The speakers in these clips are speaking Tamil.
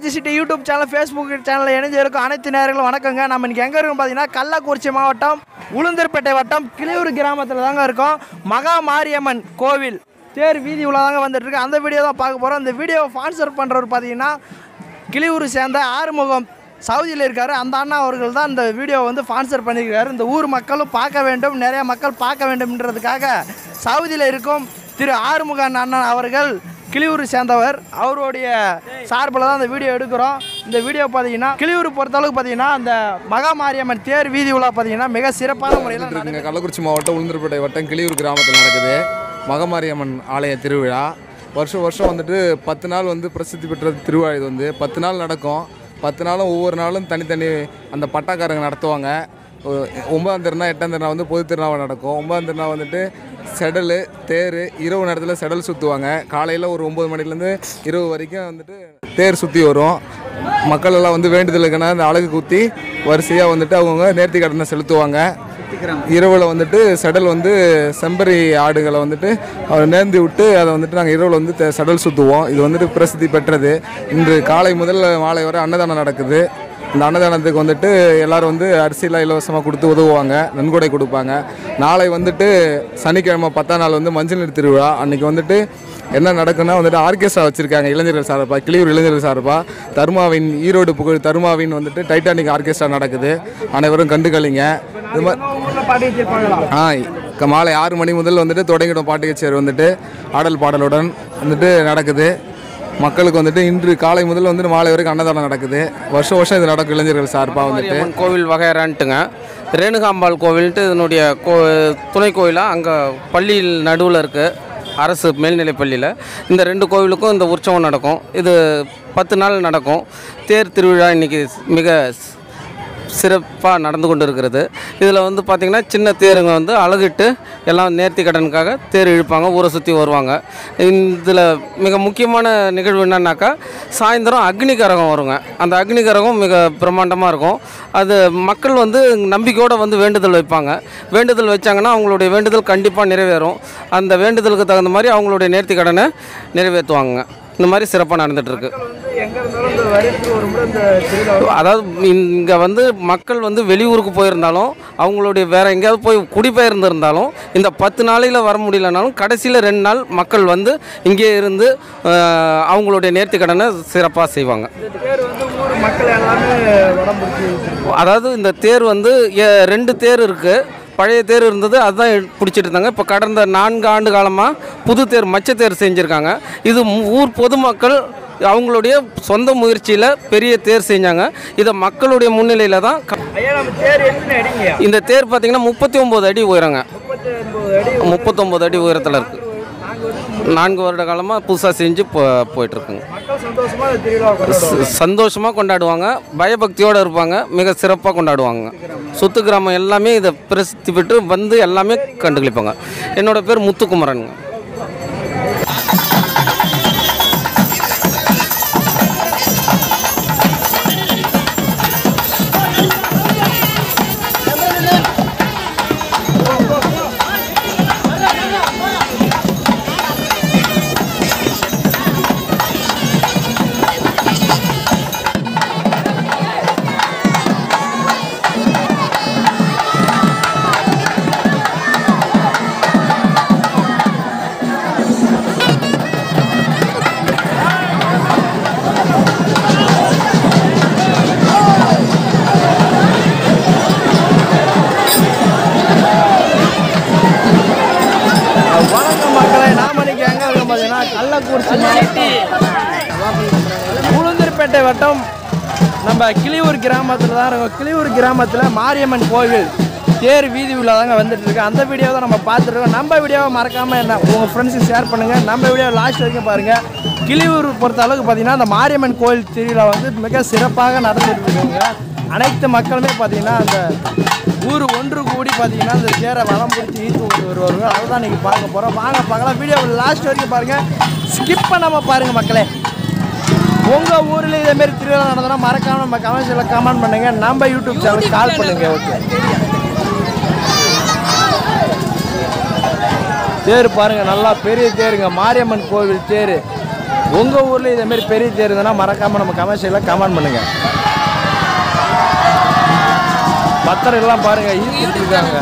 Kallakurichi city YouTube channel Facebook சேனலில் இணைஞ்சிருக்கும் அனைத்து நேரங்களும் வணக்கங்க. நம்ம இங்கே எங்கே இருக்கும் பார்த்தீங்கன்னா கள்ளக்குறிச்சி மாவட்டம் உளுந்தூர்பேட்டை வட்டம் கிளியூர் கிராமத்தில் தாங்க இருக்கோம். மகா மாரியம்மன் கோவில் தேர் வீதி உள்ளதாங்க வந்துட்டுருக்கு அந்த வீடியோ தான் பார்க்க போகிறோம் இந்த வீடியோவை ஸ்பான்சர் பண்ணுறவர் பார்த்தீங்கன்னா கிளியூர் சேர்ந்த ஆறுமுகம் சவுதியில் இருக்கார். அந்த அண்ணா அவர்கள் தான் இந்த வீடியோவை வந்து ஸ்பான்சர் பண்ணியிருக்காரு. இந்த ஊர் மக்களும் பார்க்க வேண்டும் நிறைய மக்கள் பார்க்க வேண்டும்ன்றதுக்காக சவுதியில் இருக்கும் திரு ஆறுமுக அண்ணன் அவர்கள் கிளியூர் சேர்ந்தவர். அவருடைய சார்பில் தான் இந்த வீடியோ எடுக்கிறோம். இந்த வீடியோ பார்த்தீங்கன்னா கிளியூர் பொறுத்தளவுக்கு பார்த்தீங்கன்னா அந்த மகா மாரியம்மன் தேர் வீதி உலா பார்த்தீங்கன்னா மிக சிறப்பான முறையில் நடக்குது. இங்கே கள்ளக்குறிச்சி மாவட்டம் உளுந்தூர்பேட்டை வட்டம் கிளியூர் கிராமத்தில் நடக்குது. மகமாரியம்மன் ஆலய திருவிழா. வருஷம் வருஷம் வந்துட்டு பத்து நாள் வந்து பிரசித்தி பெற்ற திருவிழா இது வந்து. பத்து நாள் நடக்கும். பத்து நாளும் ஒவ்வொரு நாளும் தனித்தனி அந்த பட்டாக்காரங்க நடத்துவாங்க. ஒன்பதாம் திருநாள் எட்டாம் திருநாள் வந்து பொது திருநாள் நடக்கும். ஒன்பதாம் திருநாள் வந்துட்டு செடல் தேர் இரவு நேரத்தில் செடல் சுற்றுவாங்க காலையில் ஒரு ஒம்பது மணிலேருந்து இரவு வரைக்கும் வந்துட்டு தேர் சுற்றி வரும். மக்கள் எல்லாம் வந்து வேண்டுதலுக்குன்னா அந்த அழகு குத்தி வரிசையாக வந்துட்டு அவங்கவுங்க நேர்த்தி கடனை செலுத்துவாங்க. இரவில் வந்துட்டு செடல் வந்து செம்பரி ஆடுகளை வந்துட்டு அவர் நேர்ந்து விட்டு அதை வந்துட்டு நாங்கள் இரவில் வந்து செடல் சுற்றுவோம் இது வந்துட்டு பிரசித்தி பெற்றது. இன்று காலை முதல் மாலை வரை அன்னதானம் நடக்குது. இந்த அன்னதானத்துக்கு வந்துட்டு எல்லாரும் வந்து அரிசியெல்லாம் இலவசமாக கொடுத்து உதவுவாங்க நன்கொடை கொடுப்பாங்க. நாளை வந்துட்டு சனிக்கிழமை பத்தாம் நாள் வந்து மஞ்சள் நீர் திருவிழா. அன்னைக்கு வந்துட்டு என்ன நடக்குன்னா வந்துட்டு ஆர்கெஸ்ட்ரா வச்சுருக்காங்க இளைஞர்கள் சார்பாக கிளியூர் இளைஞர்கள் சார்பாக தர்மாவின் ஈரோடு புகழ் தர்மாவின் வந்துட்டு டைட்டானிக் ஆர்கெஸ்ட்ரா நடக்குது. அனைவரும் கண்டுகளிங்க இது மாதிரி ஆ மாலை ஆறு மணி முதல் வந்துட்டு தொடங்கிடும் பாட்டு கச்சேரி வந்துட்டு ஆடல் பாடலுடன் வந்துட்டு நடக்குது. மக்களுக்கு வந்துட்டு இன்று காலை முதல் வந்துட்டு மாலை வரைக்கும் அன்னதானம் நடக்குது. வருஷம் வருஷம் இது நடக்கும் இளைஞர்கள் சார்பாக வந்துட்டு. கோவில் வகையறான்ட்டுங்க. ரேணுகாம்பாள் கோவில்ட்டு இதனுடைய கோ துணை கோயிலாக அங்கே பள்ளியில் நடுவில் இருக்குது அரசு மேல்நிலைப் பள்ளியில். இந்த ரெண்டு கோவிலுக்கும் இந்த உற்சவம் நடக்கும். இது பத்து நாள் நடக்கும். தேர் திருவிழா இன்றைக்கி மிக சிறப்பாக நடந்து கொண்டு இருக்கிறது இதில் வந்து பார்த்திங்கன்னா சின்ன தேருங்க வந்து அழகிட்டு எல்லாம் நேர்த்தி கடனுக்காக தேர் இழுப்பாங்க ஊரை சுற்றி வருவாங்க. இதில் மிக முக்கியமான நிகழ்வு என்னன்னாக்கா சாயந்தரம் அக்னி கரகம் வருங்க. அந்த அக்னி கரகம் மிக பிரம்மாண்டமாக இருக்கும். அது மக்கள் வந்து நம்பிக்கையோடு வந்து வேண்டுதல் வைப்பாங்க. வேண்டுதல் வச்சாங்கன்னா அவங்களுடைய வேண்டுதல் கண்டிப்பாக நிறைவேறும். அந்த வேண்டுதலுக்கு தகுந்த மாதிரி அவங்களுடைய நேர்த்தி கடனை நிறைவேற்றுவாங்க. இந்த மாதிரி சிறப்பாக நடந்துகிட்ருக்கு அதாவது இங்கே வந்து மக்கள் வந்து வெளியூருக்கு போயிருந்தாலும் அவங்களுடைய வேற எங்கேயாவது போய் குடிபெயர்ந்திருந்தாலும் இந்த பத்து நாளையில் வர முடியலனாலும் கடைசியில் ரெண்டு நாள் மக்கள் வந்து இங்கே இருந்து அவங்களுடைய நேர்த்தி கடனை சிறப்பாக செய்வாங்க. அதாவது இந்த தேர் வந்து ரெண்டு தேர் இருக்குது பழைய தேர் இருந்தது அதுதான் பிடிச்சிட்டு இருந்தாங்க. இப்போ கடந்த நான்கு ஆண்டு காலமாக புது தேர் மச்ச தேர் செஞ்சுருக்காங்க. இது ஊர் பொதுமக்கள் அவங்களுடைய சொந்த முயற்சியில் பெரிய தேர் செஞ்சாங்க. இதை மக்களுடைய முன்னிலையில் தான் இந்த தேர் பார்த்தீங்கன்னா முப்பத்தி ஒம்பது அடி உயரங்க. முப்பத்தொம்பது அடி உயரத்தில் இருக்குது நான்கு வருட காலமாக புதுசாக செஞ்சு போ போயிட்டுருக்குங்க. சந்தோஷமாக கொண்டாடுவாங்க? பயபக்தியோடு இருப்பாங்க. மிக சிறப்பாக கொண்டாடுவாங்க. சுத்து கிராமம் எல்லாமே இதை பிரசித்தி பெற்று வந்து எல்லாமே கண்டுகளிப்பாங்க. என்னோட பேர் முத்துக்குமரனுங்க. உளுந்தூர்பேட்டை வட்டம் நம்ம கிளியூர் கிராமத்தில் தான் இருக்கோம். கிளியூர் கிராமத்தில் மாரியம்மன் கோவில் தேர் வீதி உள்ள தாங்க வந்துட்டு இருக்கு. அந்த வீடியோ தான் நம்ம பார்த்துருக்கோம் நம்ம வீடியோவை மறக்காமல் என்ன உங்கள் ஃப்ரெண்ட்ஸுக்கு ஷேர் பண்ணுங்க. நம்ம வீடியோ லாஸ்ட் வரைக்கும் பாருங்கள் கிளியூர் பொறுத்த அளவுக்கு பார்த்தீங்கன்னா அந்த மாரியம்மன் கோவில் திருவிழா வந்து மிக சிறப்பாக நடந்துட்டு இருக்குங்க. அனைத்து மக்களுமே பார்த்தீங்கன்னா அந்த ஊர் ஒன்று கூடி பார்த்தீங்கன்னா அந்த தேரை வளம் பிடிச்சி ஈத்து கொண்டு வருவாங்க அதை தான் நீங்கள் பார்க்க போகிறோம் வாங்க பார்க்கலாம். வீடியோ லாஸ்ட் வரைக்கும் பாருங்கள் ஸ்கிப் பண்ணாமல் பாருங்கள் மக்களே. உங்கள் ஊரில் இதேமாரி திருவிழா நடந்ததுன்னா மறக்காம நம்ம கமெண்ட்ஸில் கமெண்ட் பண்ணுங்கள் நம்ம யூடியூப் சேனலுக்கு கால் பண்ணுங்கள் ஓகே தேர் பாருங்க நல்லா பெரிய தேருங்க. மாரியம்மன் கோவில் தேர். உங்கள் ஊரில் இதேமாரி பெரிய தேர் இருந்ததுன்னா மறக்காமல் நம்ம கமர்ஷியலில் கமெண்ட் பண்ணுங்கள் பத்தரெல்லாம் பாருங்கள் ஈர்த்துட்டு இருக்காங்க.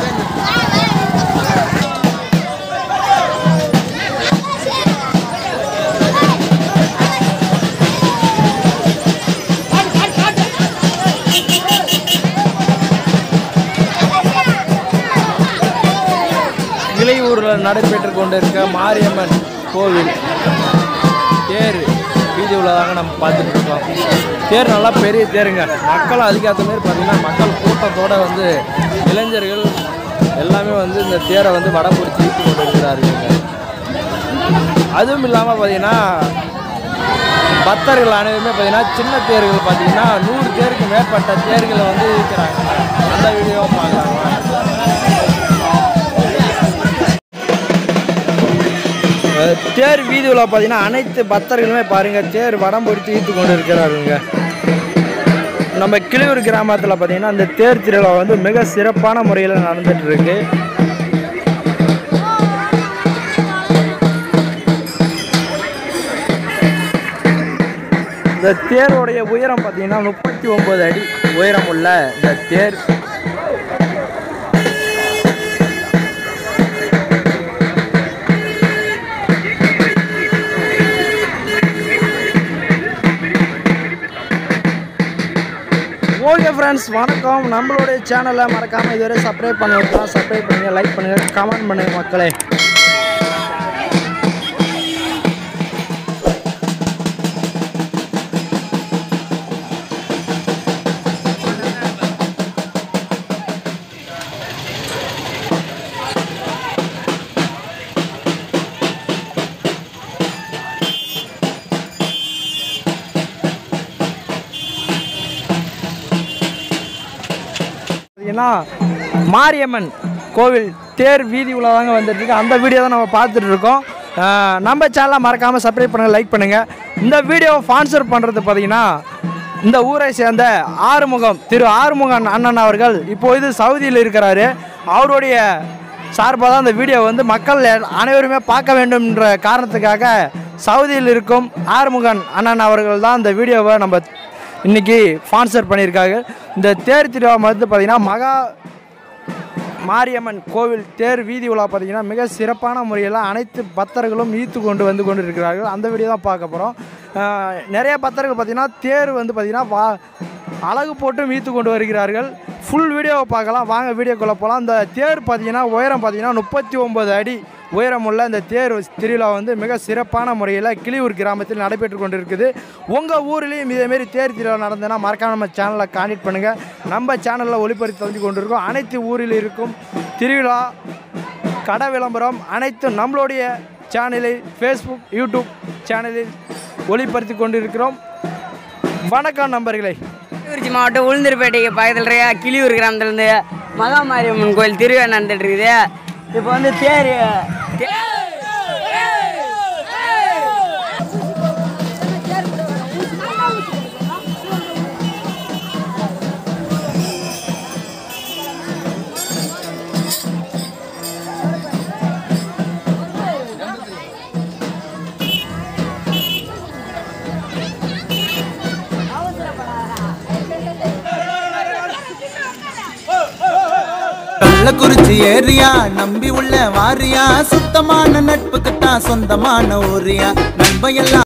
இளையூரில் நடைபெற்று கொண்டிருக்க மாரியம்மன் கோவில். தேர். வீதி உள்ளதாக நம்ம பார்த்துட்டு இருக்கோம். தேர் நல்லா பெரிய தேருங்க. மக்கள் அதுக்கேற்ற மாதிரி பார்த்தீங்கன்னா மக்கள் கூட்டத்தோட வந்து இளைஞர்கள் எல்லாமே வந்து இந்த தேரை வந்து வடம் பிடிச்சி இழுத்து கொண்டு இருக்கிறாருங்க அதுவும் இல்லாமல் பார்த்தீங்கன்னா பக்தர்கள் அனைவருமே பார்த்தீங்கன்னா சின்ன தேர்கள் பார்த்தீங்கன்னா நூறு தேருக்கு மேற்பட்ட தேர்களை வந்து இருக்கிறாங்க அந்த வீடியோவும் பார்க்குறாங்க தேர் வீதி உலா பார்த்தீங்கன்னா அனைத்து பக்தர்களுமே பாருங்கள் தேர் வடம் பிடித்து ஈர்த்து கொண்டு இருக்கிறாருங்க நம்ம கிளியூர் கிராமத்தில் பார்த்தீங்கன்னா அந்த தேர் திருவிழா வந்து மிக சிறப்பான முறையில் நடந்துகிட்ருக்கு இந்த தேரோடைய உயரம் பார்த்தீங்கன்னா முப்பத்தி ஒம்பது அடி உயரம் உள்ள இந்த தேர். ஃப்ரெண்ட்ஸ் வணக்கம். நம்மளுடைய சேனலை மறக்காமல் இதுவரை சப்ஸ்கிரைப் பண்ணலாம் சப்ஸ்கிரைப் பண்ணுங்கள் லைக் பண்ணுங்கள் கமெண்ட் பண்ணுங்கள் மக்களே. பார்த்தீங்கன்னா மாரியம்மன் கோவில் தேர் வீதி உள்ளதாங்க வந்துட்டு இருக்கு அந்த வீடியோ தான் நம்ம பார்த்துட்ருக்கோம் நம்ம சேனலாக மறக்காமல் சப்ஸ்கிரைப் பண்ணுங்கள் லைக் பண்ணுங்கள் இந்த வீடியோவை ஸ்பான்சர் பண்ணுறது பார்த்தீங்கன்னா இந்த ஊரை சேர்ந்த ஆறுமுகம் திரு ஆறுமுகன் அண்ணன் அவர்கள் இப்போது சவுதியில் இருக்கிறாரு. அவருடைய சார்பாக தான் இந்த வீடியோ வந்து மக்கள் அனைவருமே பார்க்க வேண்டும் என்ற காரணத்துக்காக சவுதியில் இருக்கும் ஆறுமுகன் அண்ணன் அவர்கள் தான் இந்த வீடியோவை நம்ம இன்றைக்கி ஸ்பான்சர் பண்ணியிருக்காங்க. இந்த தேர் திருவிழா வந்து பார்த்திங்கன்னா மகா மாரியம்மன் கோவில் தேர் வீதி உலா பார்த்தீங்கன்னா மிக சிறப்பான முறையில் அனைத்து பக்தர்களும் ஈர்த்து கொண்டு வந்து கொண்டு இருக்கிறார்கள் அந்த வீடியோ தான் பார்க்க போகிறோம் நிறைய பக்தர்கள் பார்த்தீங்கன்னா தேர் வந்து பார்த்திங்கன்னா வா அழகு போட்டும் ஈர்த்து கொண்டு வருகிறார்கள். ஃபுல் வீடியோவை பார்க்கலாம். வாங்க வீடியோக்குள்ளே போகலாம் இந்த தேர் பார்த்தீங்கன்னா உயரம் பார்த்தீங்கன்னா முப்பத்தி ஒம்பது அடி. உயரமுள்ள இந்த தேர் திருவிழா வந்து மிக சிறப்பான முறையில் கிளியூர் கிராமத்தில் நடைபெற்று கொண்டிருக்குது. உங்கள் ஊர்லேயும் இதேமாரி தேர் திருவிழா நடந்ததுன்னா மறக்காம நம்ம சேனலை கான்டெக்ட் பண்ணுங்கள் நம்ம சேனலில் ஒளிபரப்பு தந்து கொண்டிருக்கோம். அனைத்து ஊரில் இருக்கும் திருவிழா கடை விளம்பரம் அனைத்தும் நம்மளுடைய சேனலில் ஃபேஸ்புக் யூடியூப் சேனலில் ஒளிபரப்பி கொண்டிருக்கிறோம். வணக்கம் நண்பர்களே. திருச்சி மாவட்டம் உளுந்தூர்பேட்டைக்கு பக்கத்தில் இருக்க கிளியூர் கிராமத்துலேருந்து மகாமாரியம்மன் கோயில் திருவிழா நடந்துட்டு இருக்குது. இப்போ வந்து தேர் குறிச்சி கள்ளக்குறிச்சி ஏரியா நம்பி உள்ள வாரியா. சுத்தமான நட்புக்குத்தான் சொந்தமான ஊரியா. நண்பையெல்லாம்